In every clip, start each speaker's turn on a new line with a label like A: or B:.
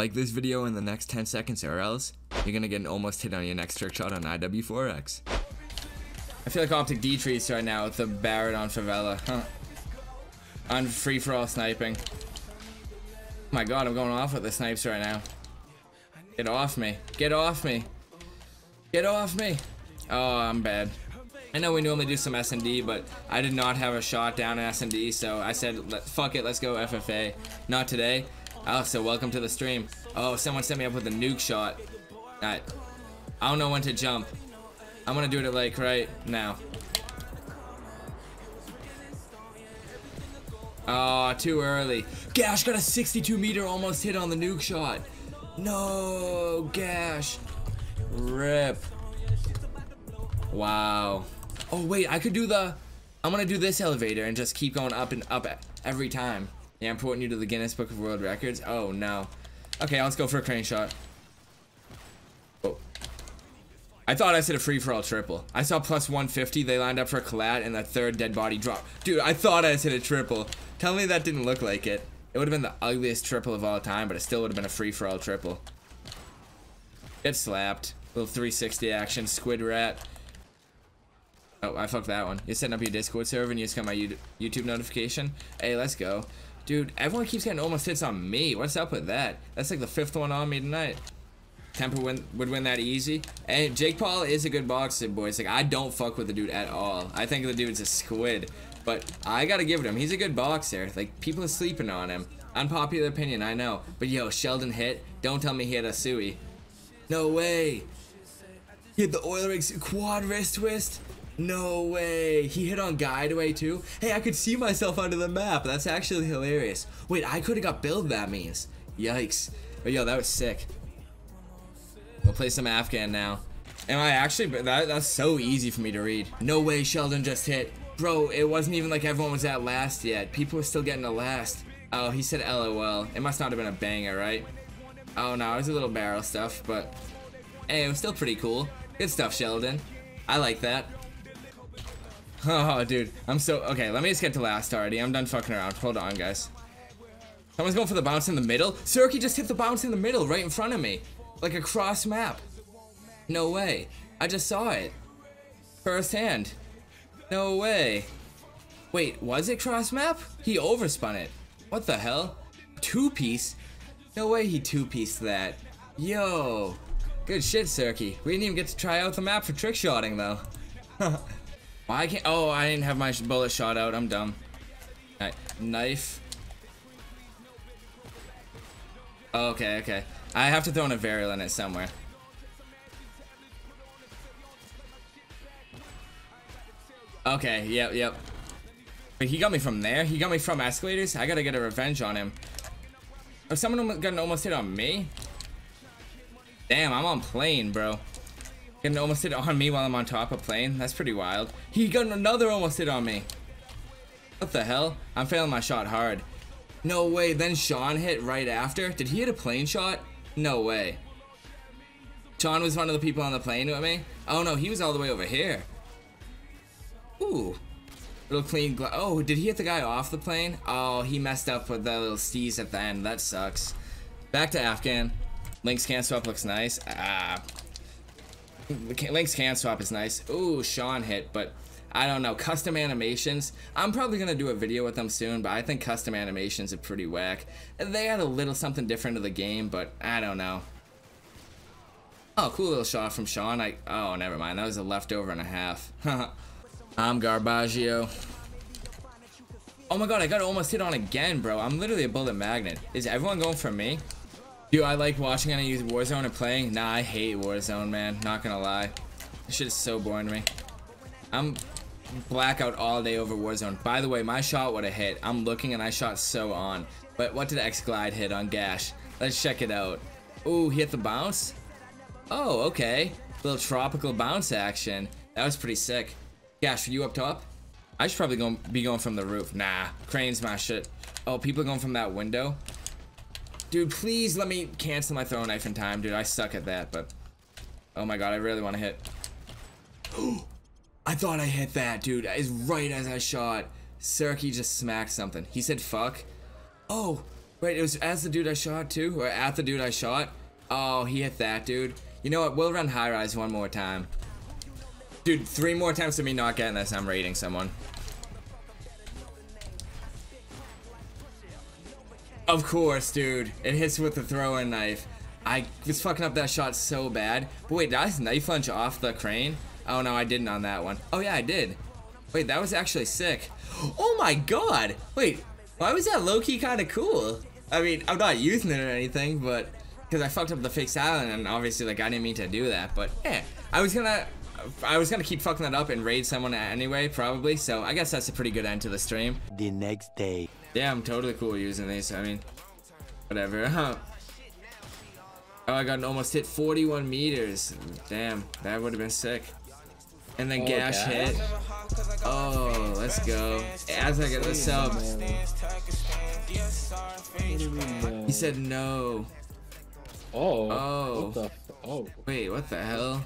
A: Like this video in the next 10 seconds or else you're gonna get an almost hit on your next trick shot on IW4X. I feel like Optic Detreats right now with the Barrett on Favela. Huh. On free-for-all sniping. My god, I'm going off with the snipes right now. Get off me. Get off me. Get off me. Oh, I'm bad. I know we normally do some S&D, but I did not have a shot down in S&D, so I said, fuck it, let's go FFA. Not today. Oh, so welcome to the stream. Oh, someone set me up with a nuke shot. I, I don't know when to jump. I'm gonna do it at like right now. Oh, too early. Gash got a 62 meter almost hit on the nuke shot. No, Gash. Rip. Wow. Oh, wait, I could do the... I'm gonna do this elevator and just keep going up and up every time. Yeah, I'm putting you to the Guinness Book of World Records. Oh, no. Okay, let's go for a crane shot. Oh. I thought I said a free-for-all triple. I saw plus 150. They lined up for a collat and the third dead body drop. Dude, I thought I said a triple. Tell me that didn't look like it. It would have been the ugliest triple of all time, but it still would have been a free-for-all triple. Get slapped. Little 360 action. Squid rat. Oh, I fucked that one. You're setting up your Discord server and you just got my YouTube notification. Hey, let's go. Dude, everyone keeps getting almost hits on me. What's up with that? That's like the fifth one on me tonight. Temper win, would win that easy. And Jake Paul is a good boxer, boys. Like, I don't fuck with the dude at all. I think the dude's a squid. But I gotta give it him. He's a good boxer. Like, people are sleeping on him. Unpopular opinion, I know. But yo, Sheldon hit. Don't tell me he had a Sui. No way. He had the oil rigs quad wrist twist. No way. He hit on Guideway too? Hey, I could see myself under the map. That's actually hilarious. Wait, I could have got build that means. Yikes. But yo, that was sick. We'll play some Afghan now. Am I actually? That, that's so easy for me to read. No way Sheldon just hit. Bro, it wasn't even like everyone was at last yet. People were still getting the last. Oh, he said LOL. It must not have been a banger, right? Oh no, it was a little barrel stuff, but hey, it was still pretty cool. Good stuff, Sheldon. I like that. Oh, dude. I'm so... Okay, let me just get to last already. I'm done fucking around. Hold on, guys. Someone's going for the bounce in the middle. Surky just hit the bounce in the middle right in front of me. Like a cross map. No way. I just saw it. First hand. No way. Wait, was it cross map? He overspun it. What the hell? Two piece? No way he two pieced that. Yo. Good shit, Surky. We didn't even get to try out the map for trick shotting though. Why can't? Oh, I didn't have my bullet shot out. I'm dumb. Right. Knife. Okay, okay. I have to throw in a varial in it somewhere. Okay, yep, yep. But he got me from there? He got me from escalators? I gotta get a revenge on him. If someone got an almost hit on me? Damn, I'm on plane, bro. Getting almost hit on me while I'm on top of plane. That's pretty wild. He got another almost hit on me. What the hell? I'm failing my shot hard. No way. Then Sean hit right after. Did he hit a plane shot? No way. Sean was one of the people on the plane with me. Oh no, he was all the way over here. Ooh. Little clean Oh, did he hit the guy off the plane? Oh, he messed up with the little steez at the end. That sucks. Back to Afghan. Links can't swap looks nice. Ah, Link's can swap is nice. Ooh, Sean hit, but I don't know. Custom animations. I'm probably going to do a video with them soon, but I think custom animations are pretty whack. They add a little something different to the game, but I don't know. Oh, cool little shot from Sean. I Oh, never mind. That was a leftover and a half. I'm Garbaggio. Oh my god, I got almost hit on again, bro. I'm literally a bullet magnet. Is everyone going for me? Do I like watching any use Warzone and playing? Nah, I hate Warzone, man. Not gonna lie. This shit is so boring to me. I'm blackout all day over Warzone. By the way, my shot would have hit. I'm looking and I shot so on. But what did X-Glide hit on Gash? Let's check it out. Ooh, he hit the bounce? Oh, okay. Little tropical bounce action. That was pretty sick. Gash, are you up top? I should probably go, be going from the roof. Nah, crane's my shit. Oh, people going from that window? Dude, please let me cancel my throw knife in time, dude. I suck at that, but... Oh my god, I really want to hit. I thought I hit that, dude. As right as I shot. Surky just smacked something. He said fuck. Oh, Wait, it was as the dude I shot too, or at the dude I shot? Oh, he hit that dude. You know what? We'll run high rise one more time. Dude, three more times to me not getting this, I'm raiding someone. Of course, dude. It hits with the throwing knife. I was fucking up that shot so bad. But wait, did I knife lunge off the crane? Oh no, I didn't on that one. Oh yeah, I did. Wait, that was actually sick. Oh my god! Wait, why was that low-key kind of cool? I mean, I'm not using it or anything, but because I fucked up the fake island, and obviously, like, I didn't mean to do that. But yeah, I was gonna, I was gonna keep fucking that up and raid someone anyway, probably. So I guess that's a pretty good end to the stream.
B: The next day.
A: Yeah, I'm totally cool using these. I mean, whatever. oh, I got almost hit 41 meters. Damn, that would have been sick. And then
C: Oh,
A: Gash
C: Gash?
A: hit. Oh, let's go. As I get the sub, he said no.
C: Oh.
A: Oh.
C: What the? Oh. oh.
A: Wait, what the hell?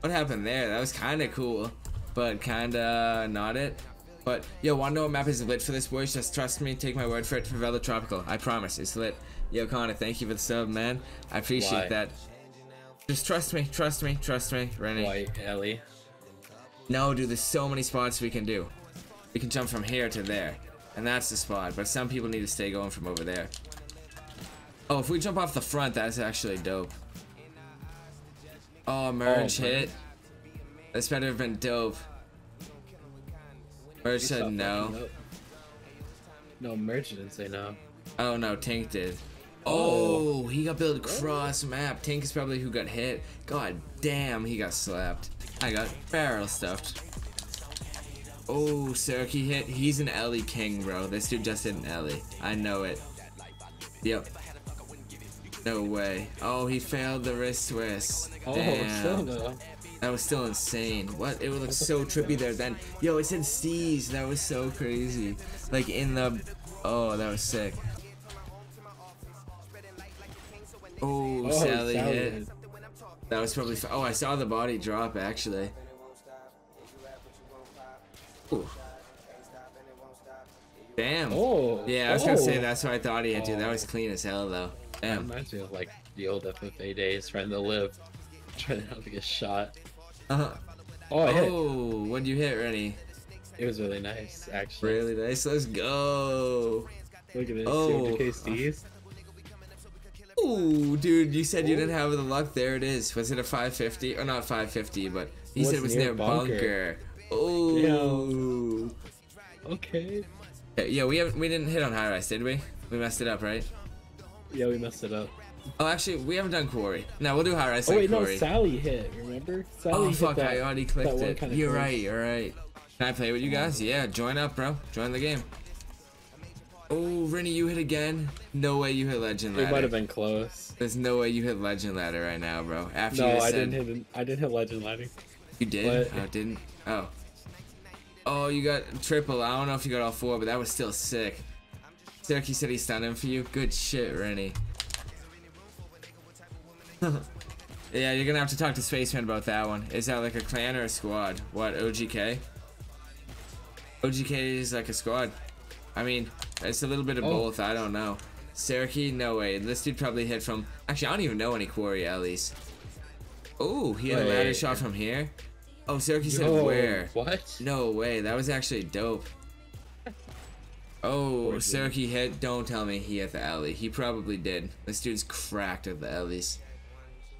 A: What happened there? That was kind of cool, but kind of not it. But yo, wanna know what map is lit for this, boys? Just trust me, take my word for it. For Favela Tropical, I promise, it's lit. Yo, Connor, thank you for the sub, man. I appreciate
C: Why?
A: that. Just trust me, trust me, trust me, Rennie.
C: White Ellie.
A: No, dude, there's so many spots we can do. We can jump from here to there, and that's the spot. But some people need to stay going from over there. Oh, if we jump off the front, that's actually dope. Oh, merge oh,
C: man.
A: hit. This better have been dope. Merge
C: Stop
A: said no.
C: No, Merge didn't say no.
A: Oh no, Tank did. Oh, oh he got built cross map. Tank is probably who got hit. God damn, he got slapped. I got barrel stuffed. Oh, Surky hit. He's an Ellie king, bro. This dude just hit an Ellie. I know it. Yep. No way. Oh, he failed the wrist twist.
C: Oh,
A: Damn. That was still insane. What? It would look so trippy there then. Yo, it said Steez. That was so crazy. Like in the. Oh, that was sick. Oh,
C: Oh,
A: Sally,
C: Sally
A: hit. That was probably. Oh, I saw the body drop actually. Ooh. Damn.
C: Oh.
A: Yeah, I was gonna say
C: oh.
A: that's what I thought he had to. That
C: Oh.
A: was clean as hell though.
C: That
A: Damn.
C: reminds me of like the old FFA days, trying to live, trying not to get shot.
A: Uh-huh.
C: Oh, I hit.
A: Oh, what'd you hit, Rennie?
C: It was really nice, actually.
A: Really nice. Let's go.
C: Look at this.
A: Oh.
C: 200k
A: Ooh, dude, you said you didn't have the luck. There it is. Was it a 550? Or not 550, but you said it was near
C: near
A: bunker.
C: bunker?
A: Oh.
C: Okay.
A: Yeah, yeah, we haven't we didn't hit on high rise, did we? We messed it up, right?
C: Yeah, we messed it up.
A: Oh, actually, we haven't done quarry. No, we'll do high rise
C: Oh wait, no. Sally hit. Remember? Sally
A: oh fuck,
C: that,
A: I already clicked it. You're right. You're right. Can I play with you guys? Yeah, join up, bro. Join the game. Oh, Rennie, you hit again. No way you hit legend Ladder.
C: It might have been close.
A: There's no way you hit legend ladder right now, bro. After
C: No,
A: you
C: I
A: said
C: didn't hit. I didn't hit Legend Lighting.
A: You did?
C: What?
A: Oh, didn't? Oh. Oh, you got triple. I don't know if you got all four, but that was still sick. Syracuse said he stunned him for you. Good shit, Rennie. yeah, you're gonna have to talk to Spaceman about that one. Is that like a clan or a squad? What, OGK? OGK is like a squad. I mean, it's a little bit of
C: Oh.
A: both. I don't know. Syracuse? No way. This dude probably hit from. Actually, I don't even know any quarry Ellies. Oh, he had a ladder shot from here. Oh, Syracuse said where?
C: What?
A: No way. That was actually dope. Oh. Syracuse hit. Don't tell me he hit the alley. He probably did. This dude's cracked at the alleys.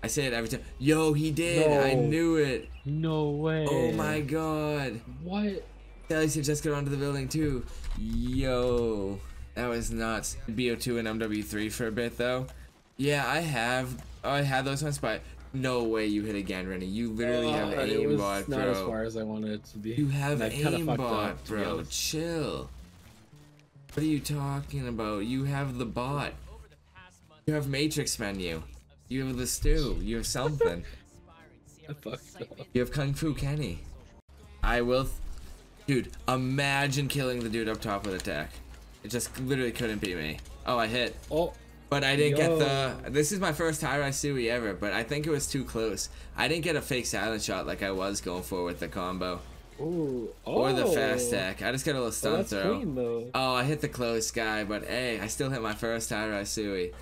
A: I say it every time. Yo, he did. I knew it.
C: No way.
A: Oh my god.
C: What?
A: Ellis just got onto the building too. Yo, that was nuts. BO2 and MW3 for a bit though. Yeah, I have. Oh, I had those ones, but no way you hit again, Rennie. You literally have
C: Uh, it was
A: aimbot,
C: not as
A: bro.
C: far as I wanted it to be.
A: You have
C: And I kinda fucked
A: aimbot,
C: up, to be
A: bro. Chill. What are you talking about? You have the bot. You have Matrix menu. You have the stew. You have something. You have Kung Fu Kenny. I will. Dude, imagine killing the dude up top with attack. It just literally couldn't be me. Oh, I hit.
C: Oh,
A: But I didn't get the. This is my first high rise Sui ever, but I think it was too close. I didn't get a fake silent shot like I was going for with the combo.
C: Ooh. Oh.
A: Or the oh. fast stack. I just got a little
C: Oh,
A: stun
C: that's
A: throw.
C: clean though.
A: Oh, I hit the close guy, but hey, I still hit my first high rise Sui.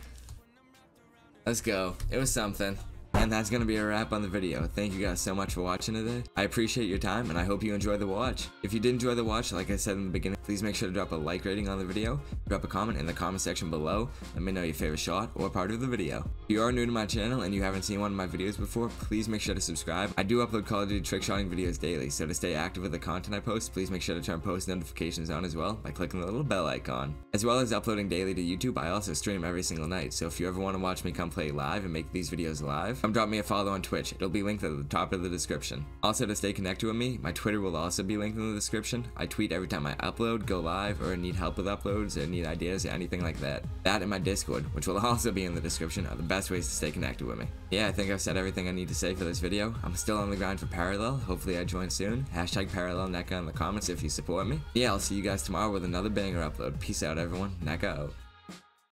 A: Let's go. It was something. And that's going to be a wrap on the video. Thank you guys so much for watching today. I appreciate your time and I hope you enjoy the watch. If you did enjoy the watch, like I said in the beginning, please make sure to drop a like rating on the video, drop a comment in the comment section below, let me know your favorite shot or part of the video. If you are new to my channel and you haven't seen one of my videos before, please make sure to subscribe. I do upload Call of Duty trick shotting videos daily, so to stay active with the content I post, please make sure to turn post notifications on as well by clicking the little bell icon. As well as uploading daily to YouTube, I also stream every single night, so if you ever want to watch me come play live and make these videos live, come drop me a follow on Twitch. It'll be linked at the top of the description. Also, to stay connected with me, my Twitter will also be linked in the description. I tweet every time I upload, go live, or need help with uploads, or need ideas, or anything like that. That and my Discord, which will also be in the description, are the best ways to stay connected with me. Yeah, I think I've said everything I need to say for this video. I'm still on the grind for Parallel. Hopefully I join soon. Hashtag Parallel in the comments if you support me. Yeah, I'll see you guys tomorrow with another banger upload. Peace out, everyone. Necca out.